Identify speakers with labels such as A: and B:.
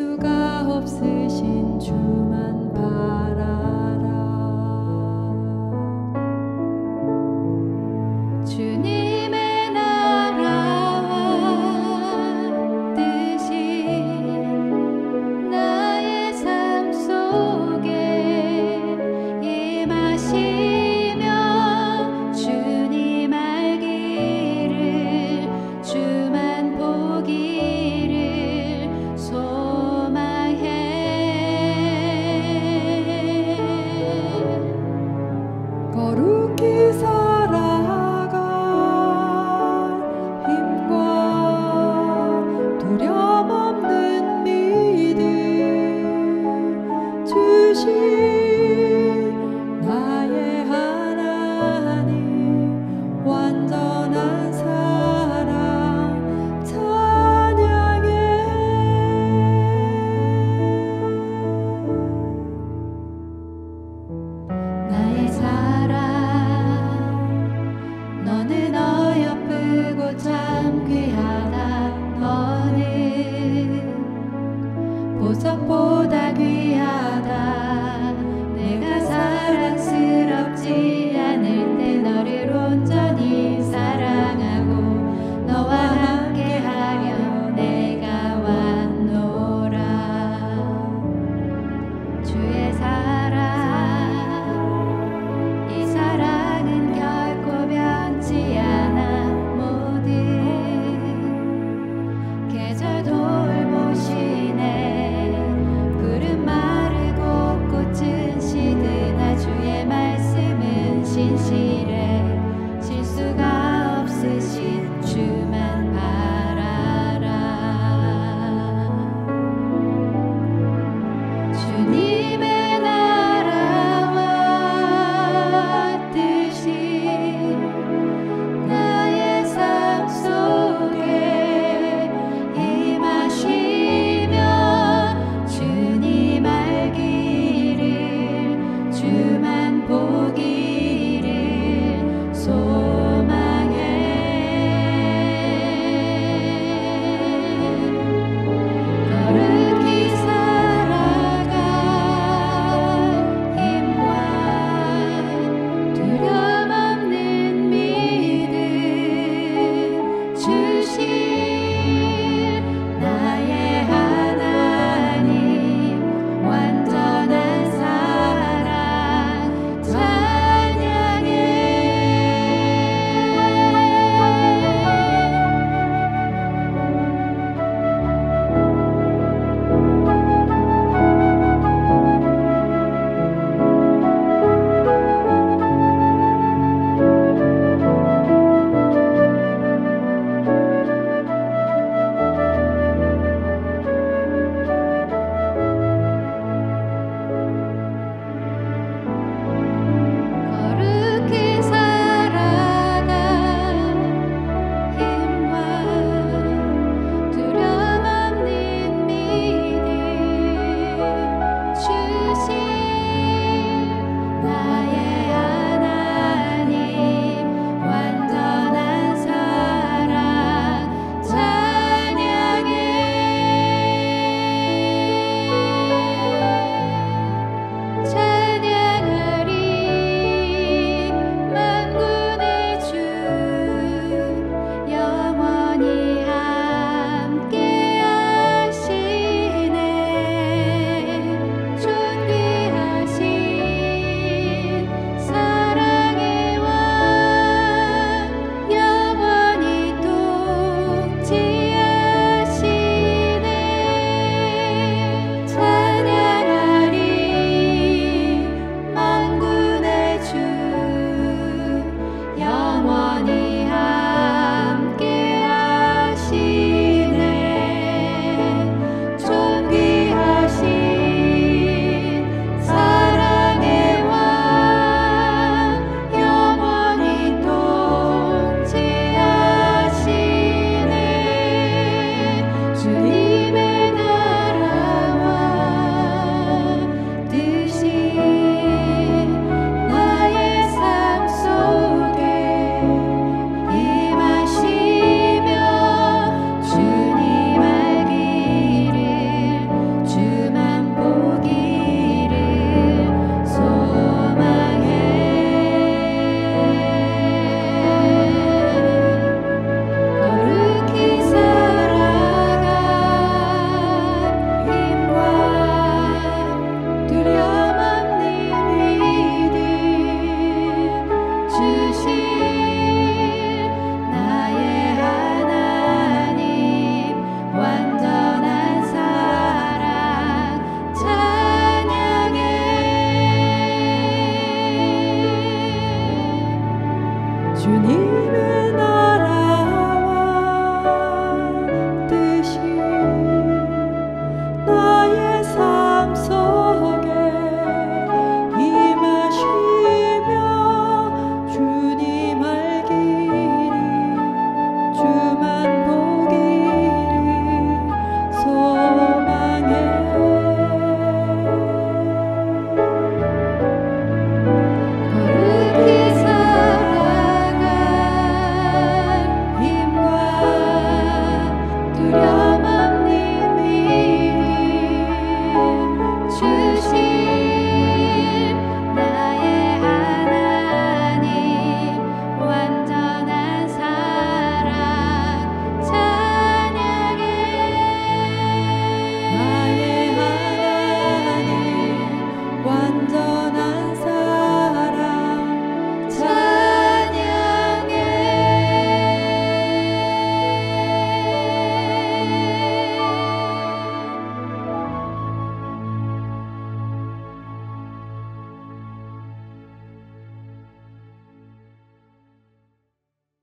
A: 실수가 없으신 주만 바라.